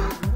Mm-hmm.